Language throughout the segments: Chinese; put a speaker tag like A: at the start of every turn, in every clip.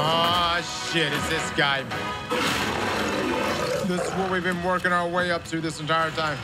A: Ah, shit, it's this guy. This is what we've been working our way up to this entire time.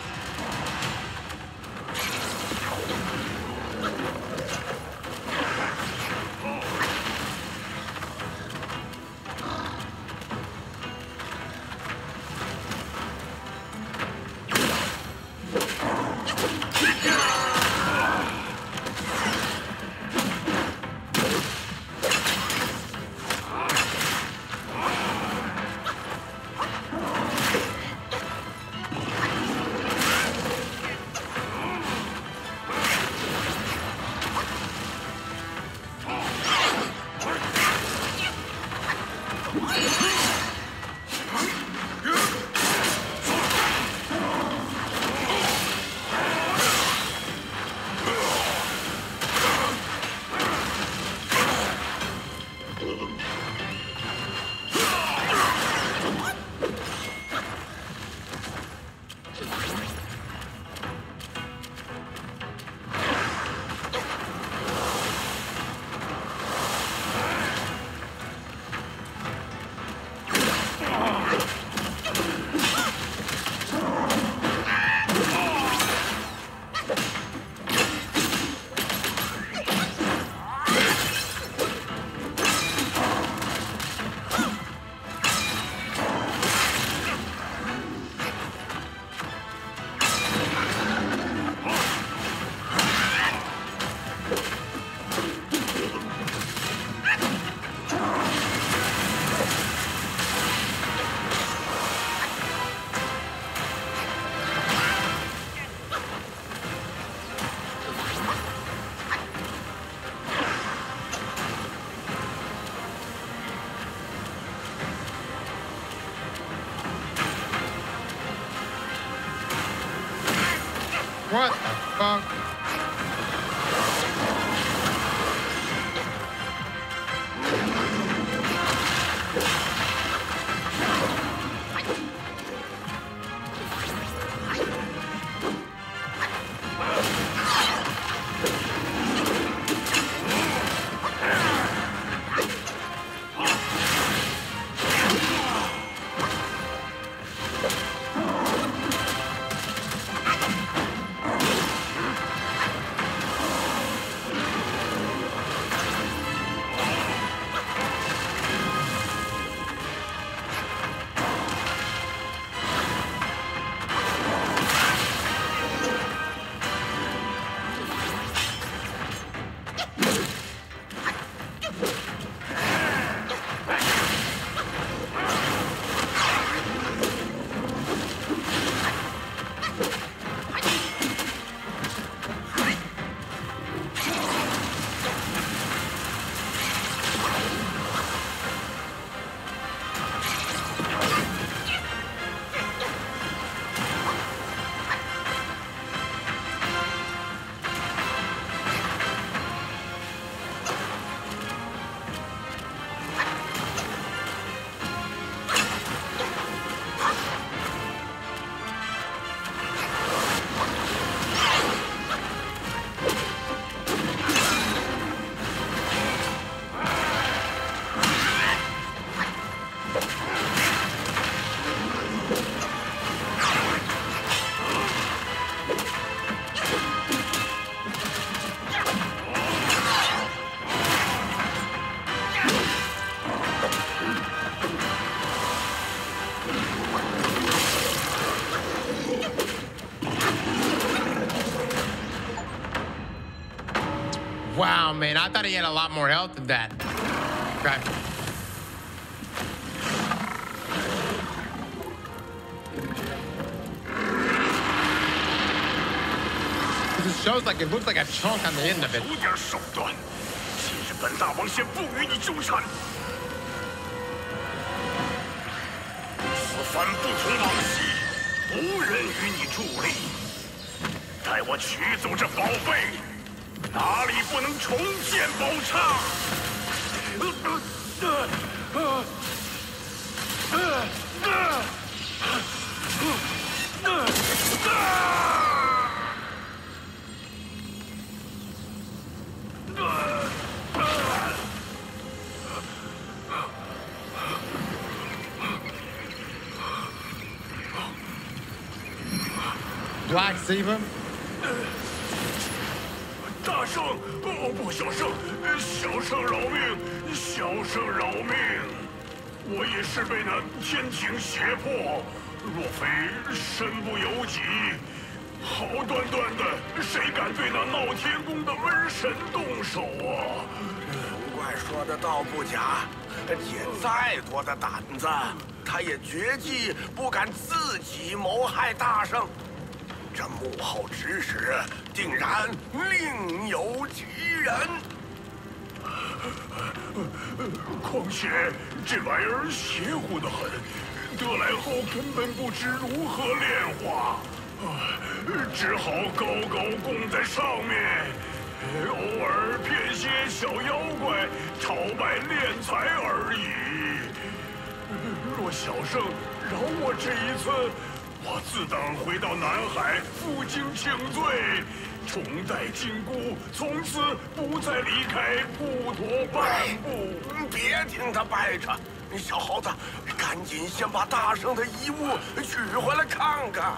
A: Wow, man, I thought he had a lot more health than that. Okay. This shows like it looks like a chunk on the end of it. 有
B: 点手段，其实本大王先不与你纠缠。此番不从往昔，无人与你助力。待我取走这宝贝， 哪里不能重建宝刹？圣，哦不，小圣，小圣饶命，小圣饶命！我也是被那天庭胁迫，若非身不由己，好端端的，谁敢对那闹天宫的瘟神动手啊？
C: 无怪说的倒不假，借再多的胆子，他也绝技不敢自己谋害大圣。这幕后指使，定然另有其人。
B: 况且这玩意儿邪乎的很，得来后根本不知如何炼化，只好高高供在上面，偶尔骗些小妖怪朝拜敛财而已。若小圣饶我这一次。我自当回到南海负荆请罪，重戴金箍，从此不再离开普陀半步。
C: 别听他掰扯，小猴子，赶紧先把大圣的遗物取回来看看。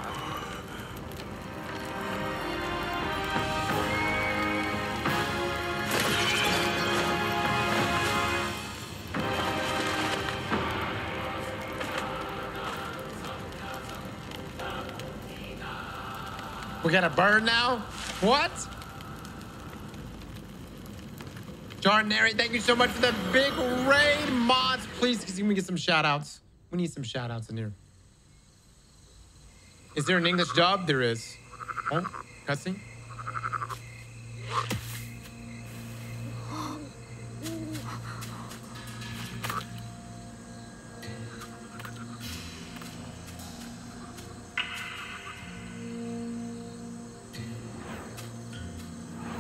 A: We got a bird now? What? Jardinary, thank you so much for the big raid mods. Please, can we get some shout outs? We need some shout outs in here. Is there an English dub? There is. Oh, cussing.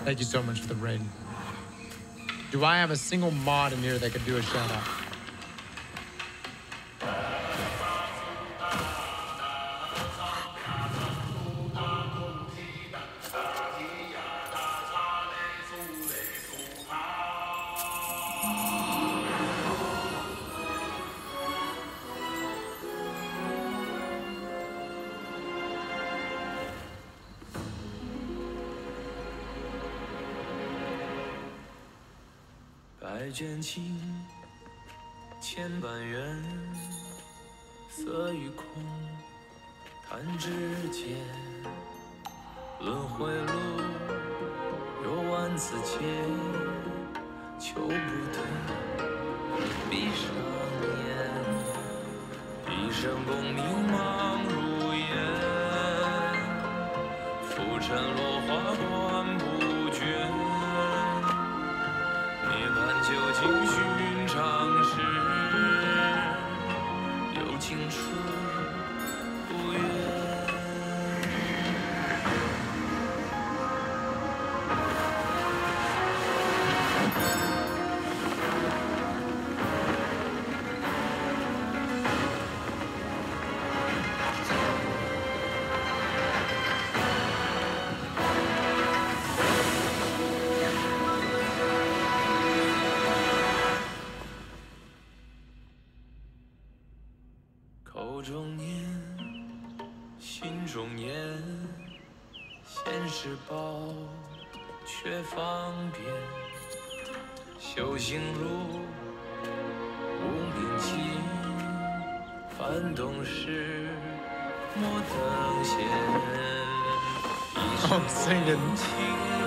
A: Thank you so much for the raid. Do I have a single mod in here that could do a shout out?
D: 再卷起千般缘，色与空，弹指间，轮回路若万次劫，求不得，闭上眼，一生功名茫如烟，浮尘落花。究竟寻常事，有情处。口中念心中念现世报却方便。修行路无名尽翻东南莫等闲。一人。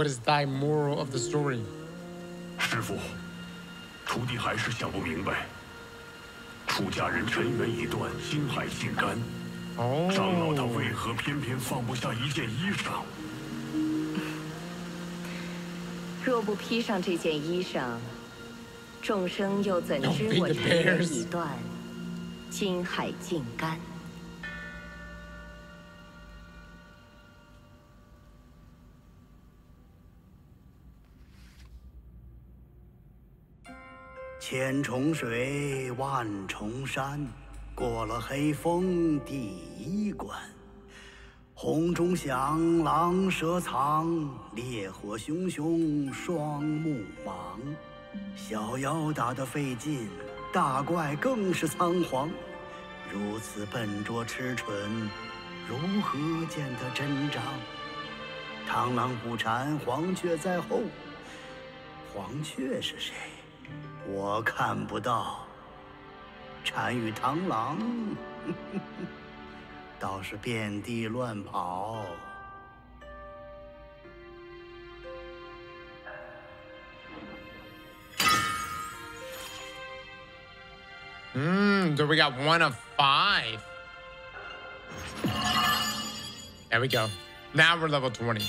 A: What is thy moral of the story?
B: 师傅，徒弟还是想不明白。出家人尘缘已断，心海尽干。
A: 长老他为
B: 何偏偏放不下一件衣裳？
E: 若不披上这件衣裳，众生又怎知我尘缘已断，心海尽干？
F: 千重水，万重山，过了黑风第一关。红钟响，狼蛇藏，烈火熊熊双目盲。小妖打得费劲，大怪更是仓皇。如此笨拙痴蠢，如何见得真章？螳螂捕蝉，黄雀在后。黄雀是谁？我看不到，单与螳螂倒是遍地乱跑。
A: Hmm, so we got one of five. There we go. Now we're level 20.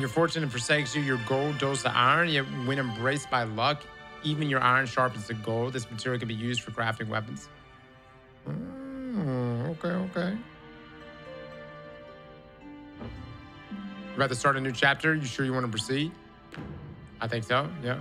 A: When your fortune forsakes you, your gold dose the iron, yet when embraced by luck, even your iron sharpens the gold. This material can be used for crafting weapons. Mm, okay, okay. You about to start a new chapter? You sure you want to proceed? I think so, yeah.